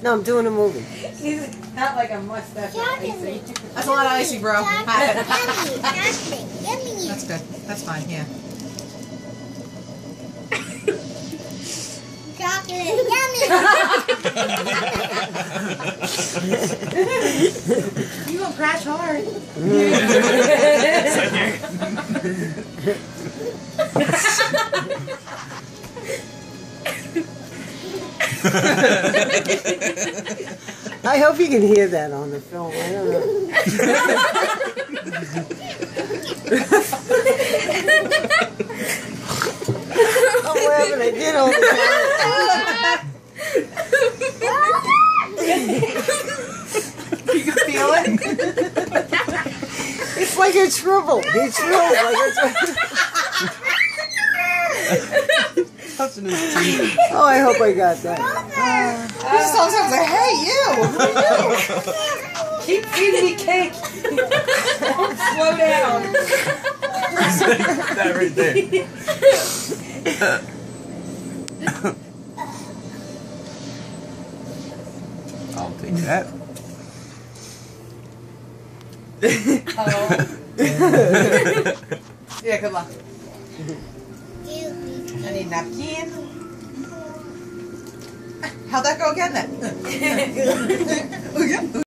No, I'm doing a movie. He's not like a mustache. Chocolate. That's a lot of icing, bro. Chocolate. Yummy. Yummy. That's good. That's fine. Yeah. Chocolate. Yummy. You gonna crash hard. I hope you can hear that on the film. I don't know. Oh, I'm laughing. I did all the You can feel it. It's like a shrivel. He shrivelled like a Touching his teeth. Oh, I hope I got that. He just all of a sudden say, "Hey, you! Who are you?" Keep feeding me cake. Slow down. that right there. I'll take that. Oh. Yeah. Good luck. I need napkin. How'd that go again then?